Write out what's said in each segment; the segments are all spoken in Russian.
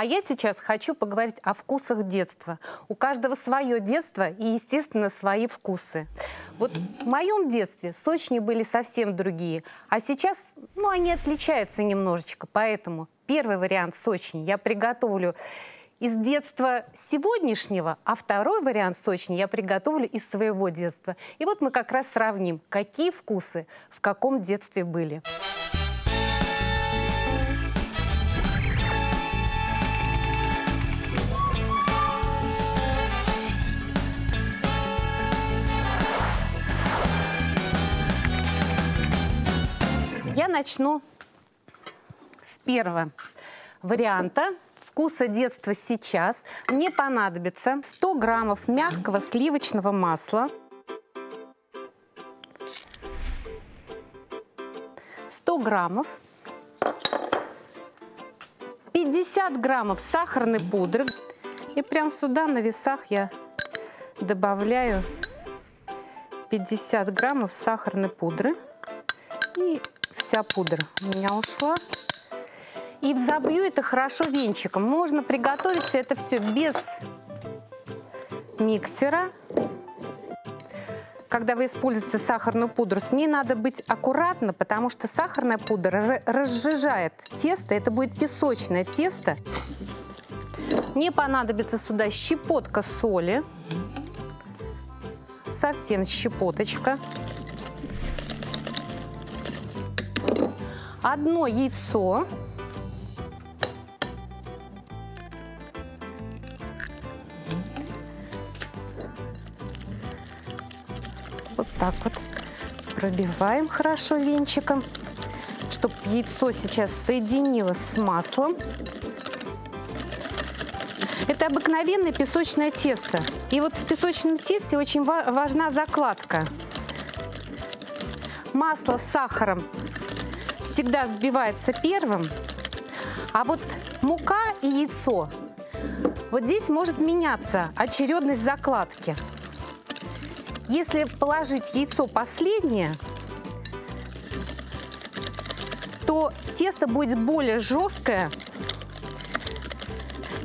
А я сейчас хочу поговорить о вкусах детства. У каждого свое детство и, естественно, свои вкусы. Вот в моем детстве сочни были совсем другие, а сейчас, ну, они отличаются немножечко. Поэтому первый вариант сочни я приготовлю из детства сегодняшнего, а второй вариант сочни я приготовлю из своего детства. И вот мы как раз сравним, какие вкусы в каком детстве были. Начну с первого варианта вкуса детства сейчас. Мне понадобится 100 граммов мягкого сливочного масла, 100 граммов, 50 граммов сахарной пудры. И прям сюда на весах я добавляю 50 граммов сахарной пудры. И вся пудра у меня ушла. И взобью это хорошо венчиком. Можно приготовить это все без миксера. Когда вы используете сахарную пудру, с ней надо быть аккуратно, потому что сахарная пудра разжижает тесто. Это будет песочное тесто. Мне понадобится сюда щепотка соли. Совсем щепоточка. Одно яйцо. Вот так вот пробиваем хорошо венчиком, чтобы яйцо сейчас соединилось с маслом. Это обыкновенное песочное тесто. И вот в песочном тесте очень важна закладка. Масло с сахаром всегда сбивается первым, а вот мука и яйцо, вот здесь может меняться очередность закладки. Если положить яйцо последнее, то тесто будет более жесткое,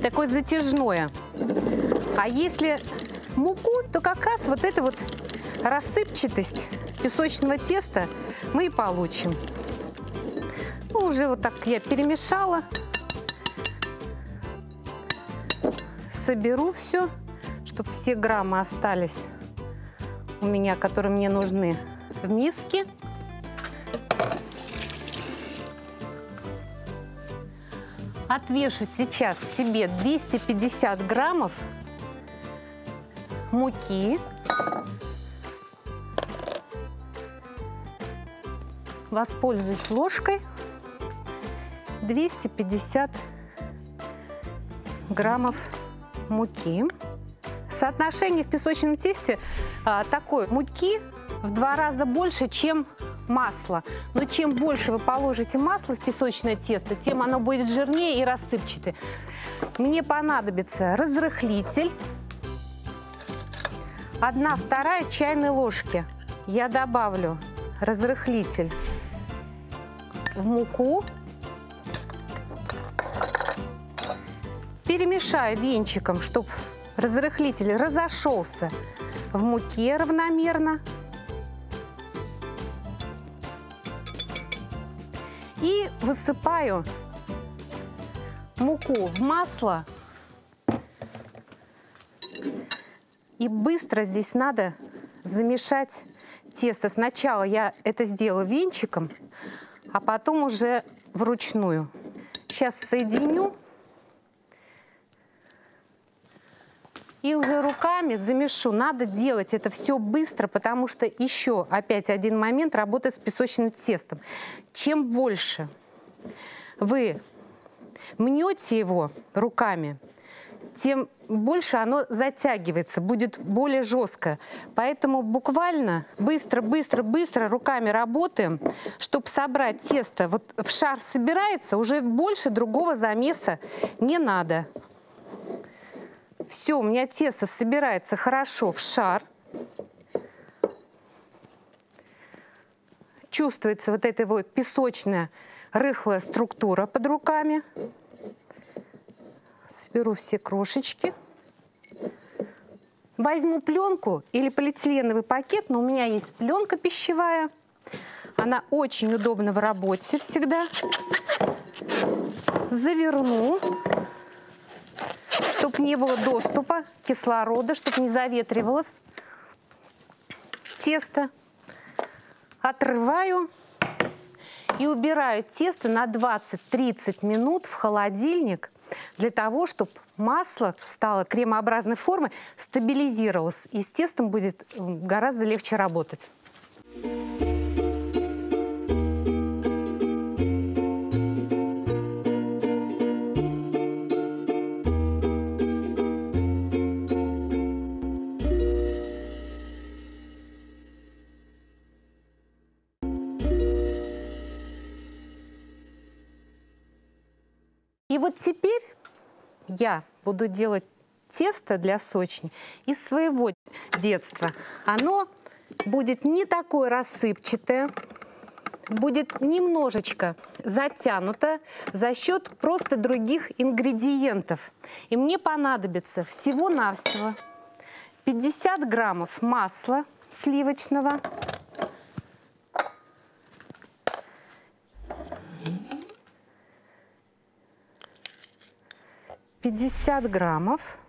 такое затяжное. А если муку, то как раз вот эта вот рассыпчатость песочного теста мы и получим. Ну, уже вот так я перемешала. Соберу все, чтобы все граммы остались у меня, которые мне нужны в миске. Отвешу сейчас себе 250 граммов муки. Воспользуюсь ложкой. 250 граммов муки. Соотношение в песочном тесте а, такое. Муки в два раза больше, чем масла. Но чем больше вы положите масла в песочное тесто, тем оно будет жирнее и рассыпчатое. Мне понадобится разрыхлитель. Одна вторая чайной ложки я добавлю разрыхлитель в муку. Перемешаю венчиком, чтобы разрыхлитель разошелся в муке равномерно. И высыпаю муку в масло. И быстро здесь надо замешать тесто. Сначала я это сделаю венчиком, а потом уже вручную. Сейчас соединю. И уже руками замешу. Надо делать это все быстро, потому что еще опять один момент работы с песочным тестом. Чем больше вы мнете его руками, тем больше оно затягивается, будет более жесткое. Поэтому буквально быстро, быстро, быстро руками работаем, чтобы собрать тесто. Вот в шар собирается, уже больше другого замеса не надо. Все, у меня тесто собирается хорошо в шар. Чувствуется вот эта вот песочная рыхлая структура под руками. Соберу все крошечки. Возьму пленку или полиэтиленовый пакет, но у меня есть пленка пищевая. Она очень удобна в работе всегда. Заверну, чтобы не было доступа кислорода, чтобы не заветривалось тесто. Отрываю и убираю тесто на 20-30 минут в холодильник для того, чтобы масло стало кремообразной формы, стабилизировалось, и с тестом будет гораздо легче работать. Я буду делать тесто для сочни из своего детства. Оно будет не такое рассыпчатое, будет немножечко затянуто за счет просто других ингредиентов. И мне понадобится всего-навсего 50 граммов масла сливочного, 50 граммов.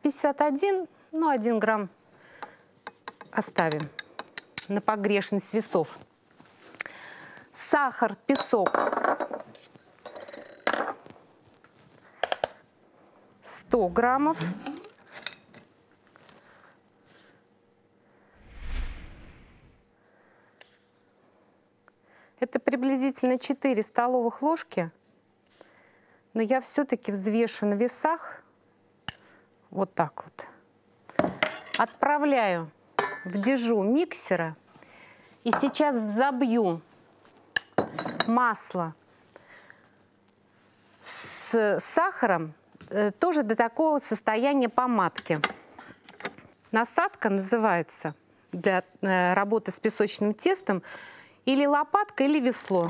Пятьдесят один, ну, один грамм оставим на погрешность весов. Сахар, песок. 100 граммов. Это приблизительно 4 столовых ложки. Но я все-таки взвешу на весах. Вот так вот. Отправляю в дежу миксера. И сейчас забью масло с сахаром э, тоже до такого состояния помадки. Насадка называется для э, работы с песочным тестом или лопатка, или весло.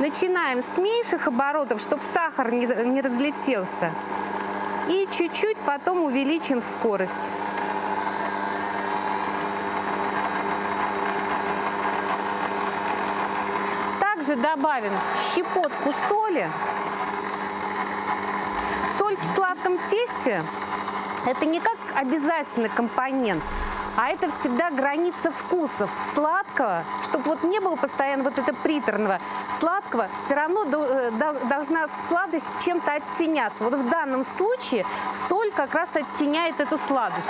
Начинаем с меньших оборотов, чтобы сахар не, не разлетелся. И чуть-чуть потом увеличим скорость. Также добавим щепотку соли. Соль в сладком тесте – это не как обязательный компонент – а это всегда граница вкусов. Сладкого, чтобы вот не было постоянно вот это приторного, сладкого, все равно э, должна сладость чем-то оттеняться. Вот в данном случае соль как раз оттеняет эту сладость.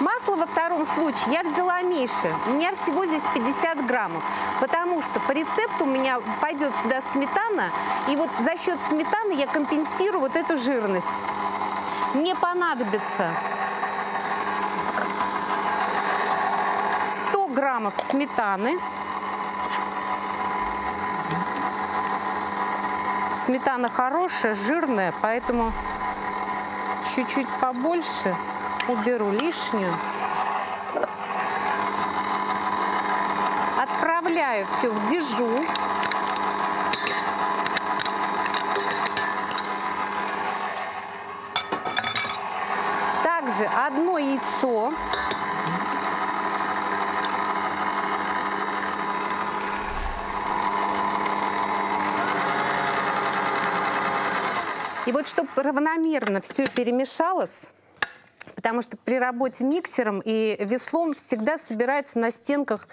Масло во втором случае я взяла меньше. У меня всего здесь 50 граммов. Потому что по рецепту у меня пойдет сюда сметана. И вот за счет сметаны я компенсирую вот эту жирность мне понадобится 100 граммов сметаны. Сметана хорошая, жирная, поэтому чуть-чуть побольше уберу лишнюю. Отправляю все в дежу. Также одно яйцо. И вот чтобы равномерно все перемешалось, потому что при работе миксером и веслом всегда собираются на стенках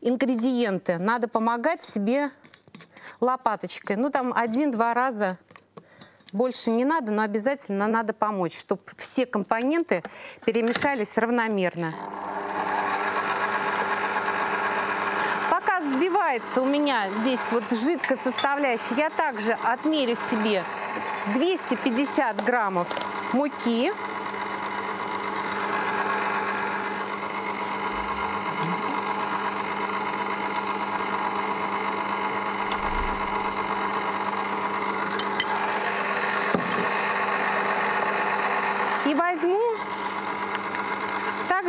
ингредиенты. Надо помогать себе лопаточкой. Ну, там один-два раза больше не надо, но обязательно надо помочь, чтобы все компоненты перемешались равномерно. Пока взбивается у меня здесь вот жидкая составляющая, я также отмерю себе 250 граммов муки.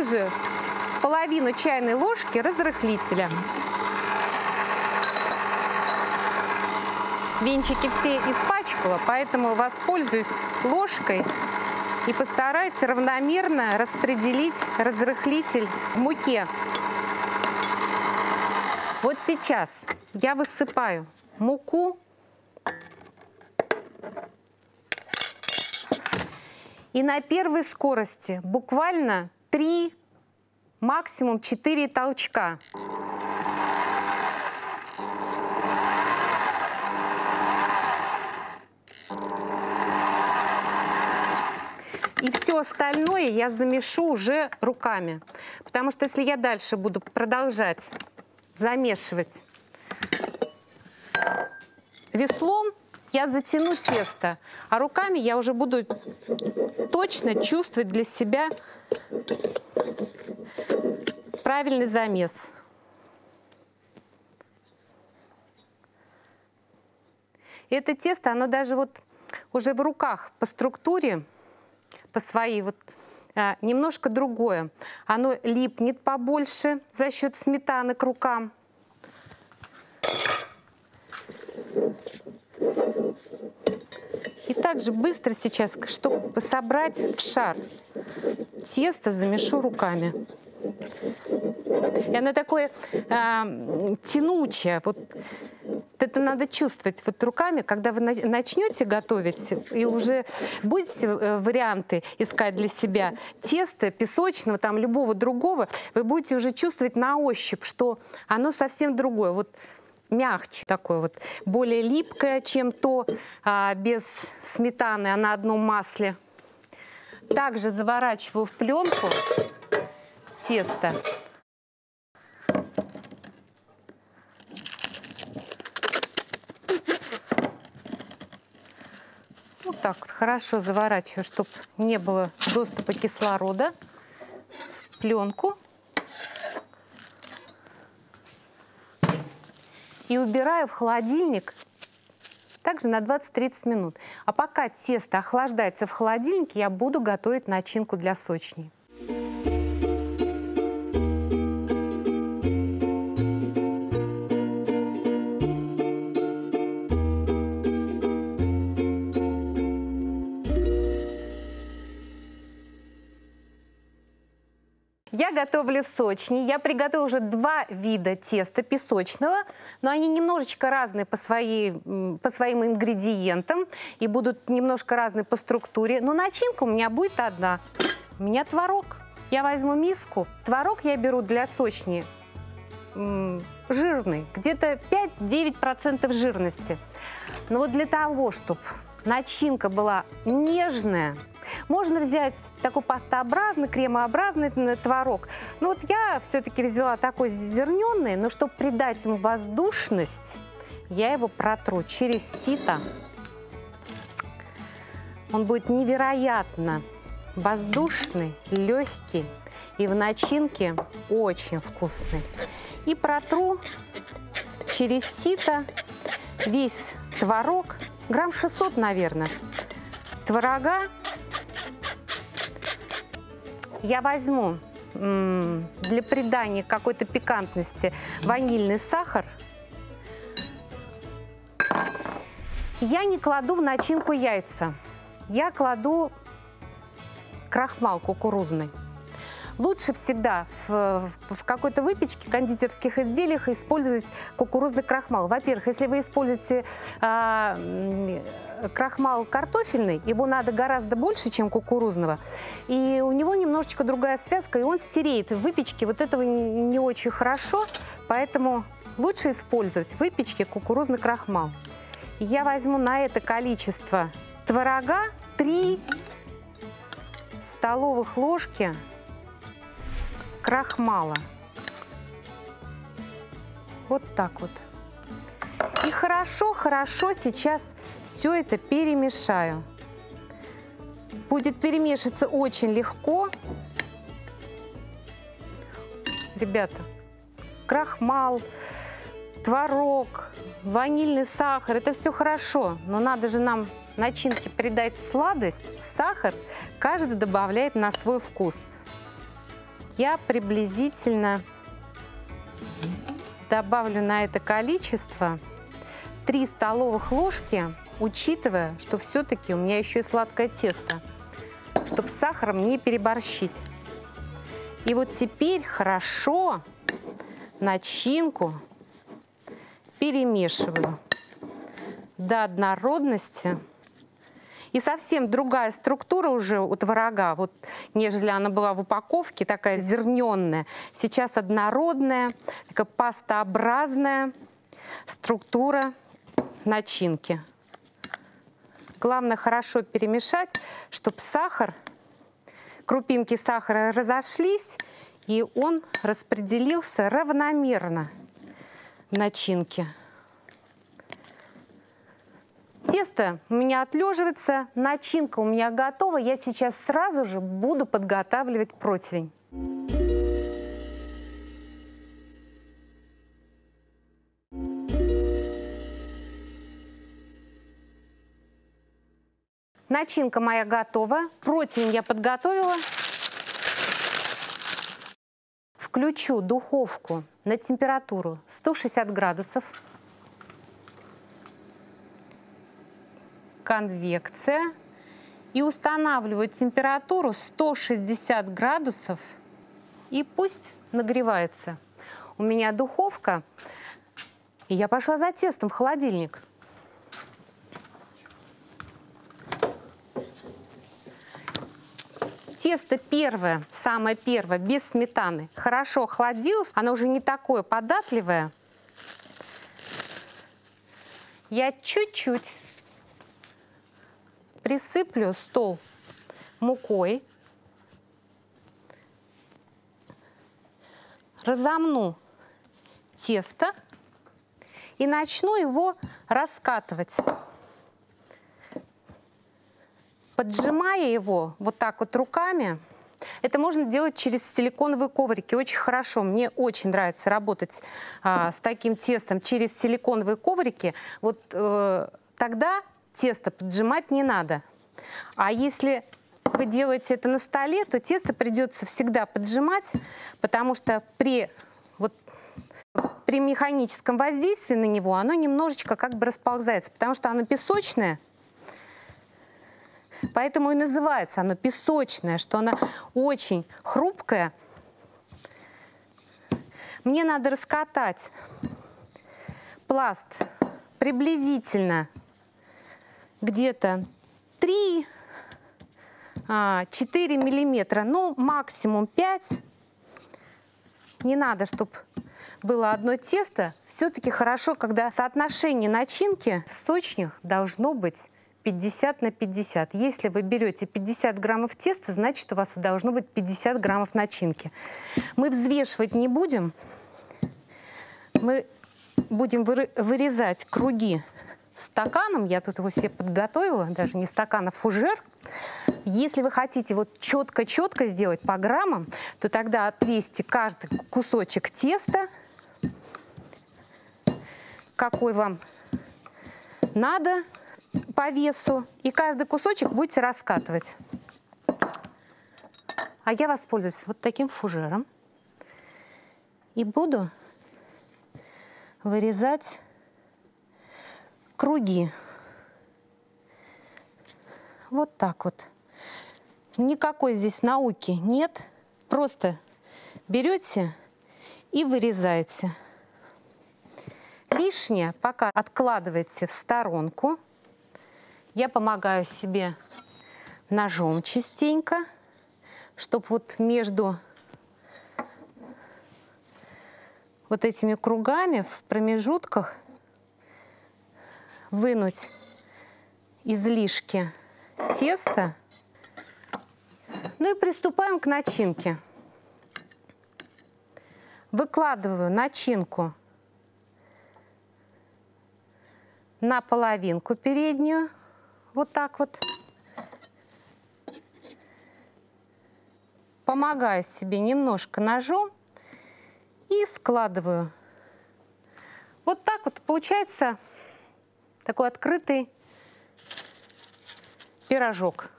также половину чайной ложки разрыхлителя. Венчики все испачкала, поэтому воспользуюсь ложкой и постараюсь равномерно распределить разрыхлитель в муке. Вот сейчас я высыпаю муку и на первой скорости буквально 3, максимум 4 толчка. И все остальное я замешу уже руками. Потому что если я дальше буду продолжать замешивать веслом, я затяну тесто, а руками я уже буду точно чувствовать для себя правильный замес. И это тесто, оно даже вот уже в руках по структуре по своей вот а, немножко другое. Оно липнет побольше за счет сметаны к рукам. И также быстро сейчас, чтобы собрать в шар, тесто замешу руками. И оно такое э, тянучее. Вот это надо чувствовать вот руками, когда вы начнете готовить и уже будете э, варианты искать для себя теста песочного, там любого другого, вы будете уже чувствовать на ощупь, что оно совсем другое. Вот мягче такое вот, более липкое, чем то а, без сметаны, а на одном масле. Также заворачиваю в пленку тесто. Вот так вот хорошо заворачиваю, чтобы не было доступа кислорода в пленку. И убираю в холодильник также на 20-30 минут. А пока тесто охлаждается в холодильнике, я буду готовить начинку для сочней. Готовлю сочни. Я приготовила уже два вида теста песочного, но они немножечко разные по, своей, по своим ингредиентам и будут немножко разные по структуре. Но начинка у меня будет одна. У меня творог. Я возьму миску. Творог я беру для сочни жирный, где-то 5-9% жирности. Но вот для того, чтобы начинка была нежная, можно взять такой пастообразный, кремообразный творог. Но вот я все-таки взяла такой зерненный, но чтобы придать ему воздушность, я его протру через сито. Он будет невероятно воздушный, легкий и в начинке очень вкусный. И протру через сито весь творог, грамм 600, наверное, творога я возьму для придания какой-то пикантности ванильный сахар. Я не кладу в начинку яйца. Я кладу крахмал кукурузный. Лучше всегда в, в какой-то выпечке, кондитерских изделиях использовать кукурузный крахмал. Во-первых, если вы используете э, крахмал картофельный, его надо гораздо больше, чем кукурузного, и у него немножечко другая связка, и он сереет. В выпечке вот этого не очень хорошо, поэтому лучше использовать в выпечке кукурузный крахмал. Я возьму на это количество творога 3 столовых ложки крахмала. Вот так вот. Хорошо-хорошо сейчас все это перемешаю. Будет перемешиваться очень легко. Ребята, крахмал, творог, ванильный сахар, это все хорошо, но надо же нам начинке придать сладость, сахар каждый добавляет на свой вкус. я приблизительно добавлю на это количество 3 столовых ложки, учитывая, что все-таки у меня еще и сладкое тесто, чтобы сахаром не переборщить. И вот теперь хорошо начинку перемешиваю до однородности. И совсем другая структура уже у творога, вот, нежели она была в упаковке, такая зерненная. Сейчас однородная, такая пастообразная структура начинки. Главное хорошо перемешать, чтобы сахар, крупинки сахара разошлись, и он распределился равномерно в начинке. Тесто у меня отлеживается, начинка у меня готова. Я сейчас сразу же буду подготавливать противень. Начинка моя готова. Противень я подготовила. Включу духовку на температуру 160 градусов. Конвекция. И устанавливаю температуру 160 градусов. И пусть нагревается. У меня духовка. И я пошла за тестом в холодильник. Тесто первое, самое первое, без сметаны, хорошо охладилось, оно уже не такое податливое, я чуть-чуть присыплю стол мукой, разомну тесто и начну его раскатывать поджимая его вот так вот руками, это можно делать через силиконовые коврики. Очень хорошо. Мне очень нравится работать а, с таким тестом через силиконовые коврики. Вот э, тогда тесто поджимать не надо. А если вы делаете это на столе, то тесто придется всегда поджимать, потому что при, вот, при механическом воздействии на него оно немножечко как бы расползается, потому что оно песочное, Поэтому и называется оно песочное, что она очень хрупкая. Мне надо раскатать пласт приблизительно где-то 3 4 а, миллиметра, ну максимум 5. Не надо, чтобы было одно тесто. Все-таки хорошо, когда соотношение начинки в сочнях должно быть 50 на 50. Если вы берете 50 граммов теста, значит, у вас должно быть 50 граммов начинки. Мы взвешивать не будем. Мы будем вырезать круги стаканом. Я тут его себе подготовила, даже не стакан, а фужер. Если вы хотите вот четко-четко сделать по граммам, то тогда отвесьте каждый кусочек теста, какой вам надо, по весу, и каждый кусочек будете раскатывать. А я воспользуюсь вот таким фужером и буду вырезать круги. Вот так вот. Никакой здесь науки нет. Просто берете и вырезаете. Лишнее пока откладывайте в сторонку. Я помогаю себе ножом частенько, чтобы вот между вот этими кругами в промежутках вынуть излишки теста. Ну и приступаем к начинке. Выкладываю начинку на половинку переднюю вот так вот. Помогаю себе немножко ножом и складываю. Вот так вот получается такой открытый пирожок.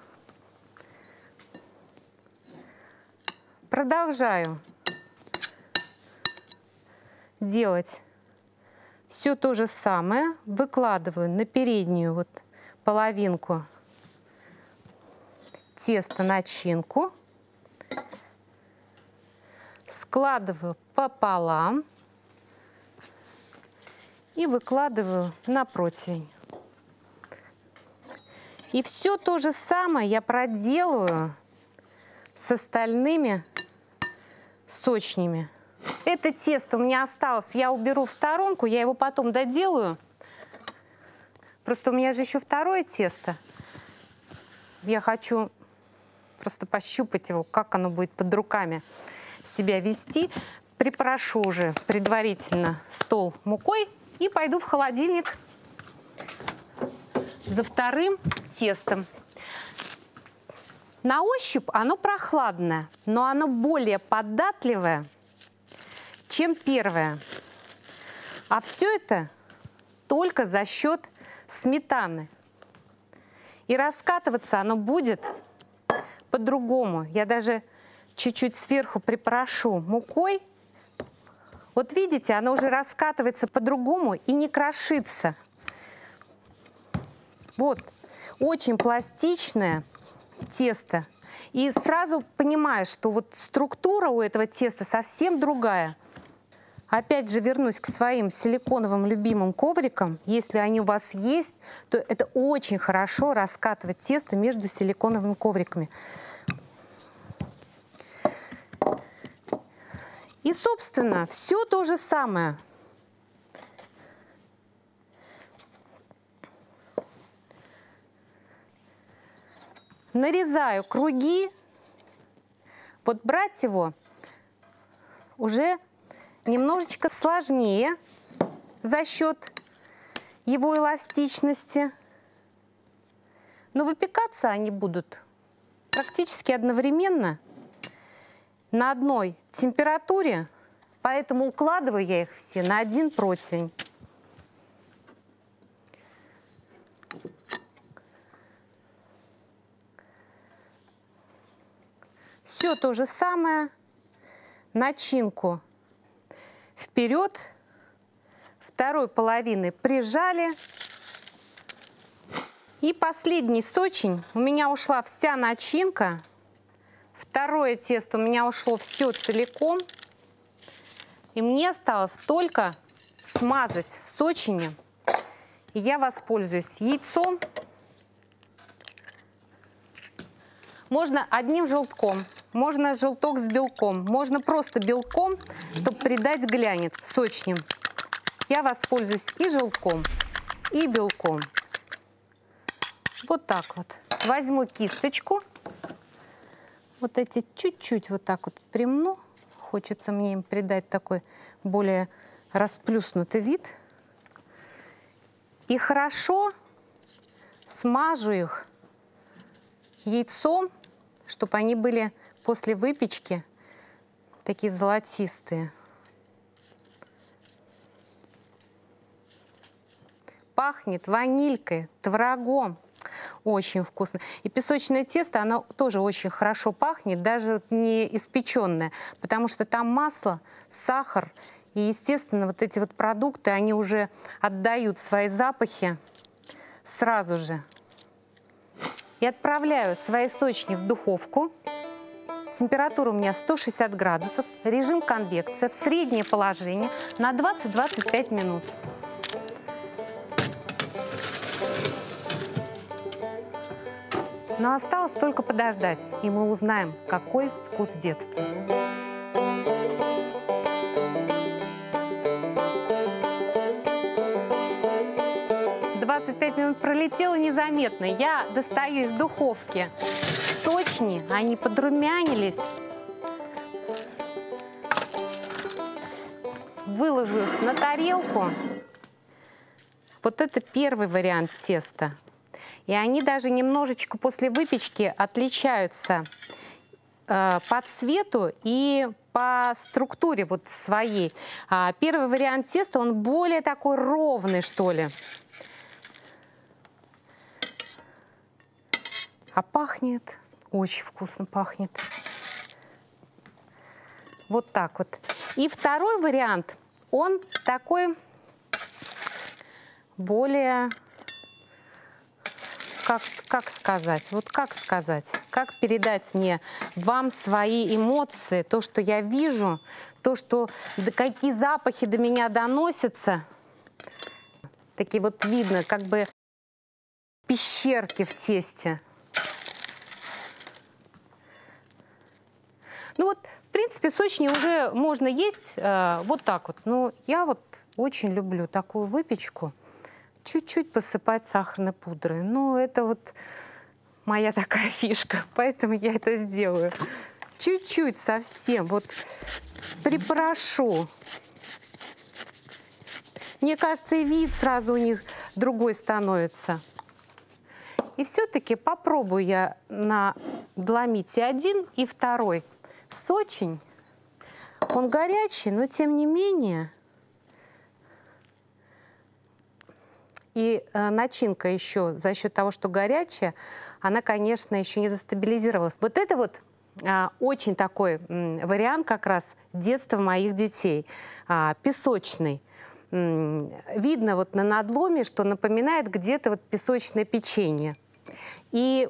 Продолжаю делать все то же самое. Выкладываю на переднюю вот половинку теста начинку. Складываю пополам и выкладываю на противень. И все то же самое я проделаю с остальными сочнями. Это тесто у меня осталось, я уберу в сторонку, я его потом доделаю. Просто у меня же еще второе тесто. Я хочу просто пощупать его, как оно будет под руками себя вести. Припорошу уже предварительно стол мукой и пойду в холодильник за вторым тестом. На ощупь оно прохладное, но оно более податливое, чем первое. А все это только за счет сметаны. И раскатываться оно будет по-другому. Я даже чуть-чуть сверху припорошу мукой. Вот видите, оно уже раскатывается по-другому и не крошится. Вот, очень пластичное тесто. И сразу понимаешь, что вот структура у этого теста совсем другая. Опять же вернусь к своим силиконовым любимым коврикам. Если они у вас есть, то это очень хорошо раскатывать тесто между силиконовыми ковриками. И, собственно, все то же самое. Нарезаю круги. Вот брать его уже немножечко сложнее за счет его эластичности. Но выпекаться они будут практически одновременно на одной температуре, поэтому укладываю я их все на один противень. Все то же самое. Начинку вперед, второй половины прижали. И последний сочень. У меня ушла вся начинка. Второе тесто у меня ушло все целиком. И мне осталось только смазать сочинем. Я воспользуюсь яйцом. Можно одним желтком, можно желток с белком, можно просто белком, чтобы придать глянец сочнем. Я воспользуюсь и желтком, и белком. Вот так вот. Возьму кисточку вот эти чуть-чуть вот так вот примну. Хочется мне им придать такой более расплюснутый вид. И хорошо смажу их яйцом, чтобы они были после выпечки такие золотистые. Пахнет ванилькой, творогом. Очень вкусно. И песочное тесто, оно тоже очень хорошо пахнет, даже не испеченное, потому что там масло, сахар. И, естественно, вот эти вот продукты, они уже отдают свои запахи сразу же. И отправляю свои сочни в духовку. Температура у меня 160 градусов, режим конвекция в среднее положение на 20-25 минут. Но осталось только подождать, и мы узнаем, какой вкус детства. Двадцать пять минут пролетело незаметно. Я достаю из духовки сочни, они подрумянились. Выложу их на тарелку. Вот это первый вариант теста. И они даже немножечко после выпечки отличаются э, по цвету и по структуре вот своей. А первый вариант теста, он более такой ровный, что ли. А пахнет, очень вкусно пахнет. Вот так вот. И второй вариант, он такой более, как, как сказать, вот как сказать, как передать мне, вам свои эмоции, то, что я вижу, то, что, какие запахи до меня доносятся, такие вот видно, как бы пещерки в тесте. Ну вот, в принципе, сочни уже можно есть э, вот так вот. Но я вот очень люблю такую выпечку. Чуть-чуть посыпать сахарной пудрой. Ну, это вот моя такая фишка, поэтому я это сделаю. Чуть-чуть совсем. Вот припорошу. Мне кажется, и вид сразу у них другой становится. И все-таки попробую я на доломите один и второй. Сочень, он горячий, но тем не менее. И э, начинка еще за счет того, что горячая, она, конечно, еще не застабилизировалась. Вот это вот а, очень такой вариант как раз детства моих детей. А, песочный. Видно вот на надломе, что напоминает где-то вот песочное печенье. И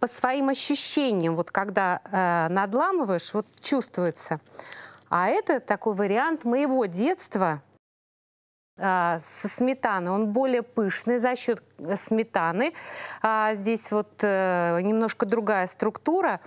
по своим ощущениям, вот когда э, надламываешь, вот чувствуется. А это такой вариант моего детства э, со сметаной. Он более пышный за счет сметаны. А здесь вот э, немножко другая структура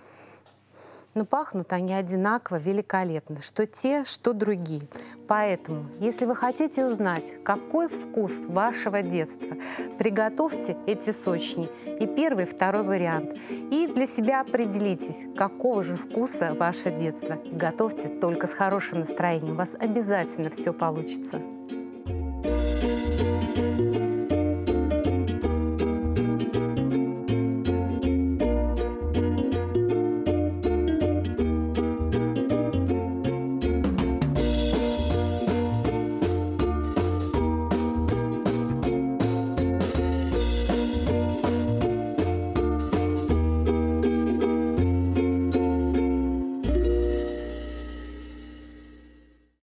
но пахнут они одинаково великолепно, что те, что другие. Поэтому, если вы хотите узнать, какой вкус вашего детства, приготовьте эти сочни и первый, и второй вариант. И для себя определитесь, какого же вкуса ваше детство. Готовьте только с хорошим настроением, у вас обязательно все получится.